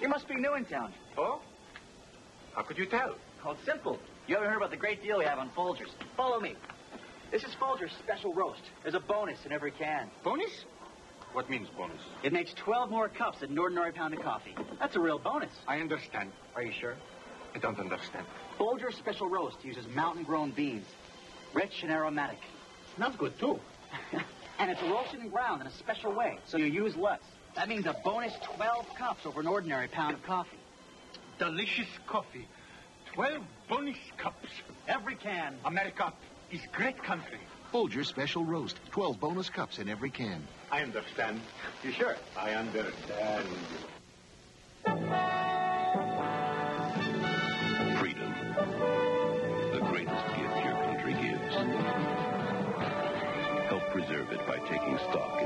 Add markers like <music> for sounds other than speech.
You must be new in town. Oh? How could you tell? Oh, it's simple. You haven't heard about the great deal we have on Folgers. Follow me. This is Folgers Special Roast. There's a bonus in every can. Bonus? What means bonus? It makes 12 more cups than an ordinary pound of coffee. That's a real bonus. I understand. Are you sure? I don't understand. Folgers Special Roast uses mountain-grown beans. Rich and aromatic. Smells good, too. <laughs> and it's roasted and ground in a special way, so you use less. That means a bonus 12 cups over an ordinary pound of coffee. Delicious coffee. 12 bonus cups. Every can. America is great country. Folger Special Roast. 12 bonus cups in every can. I understand. You sure? I understand. Freedom. The greatest gift your country gives. Help preserve it by taking stock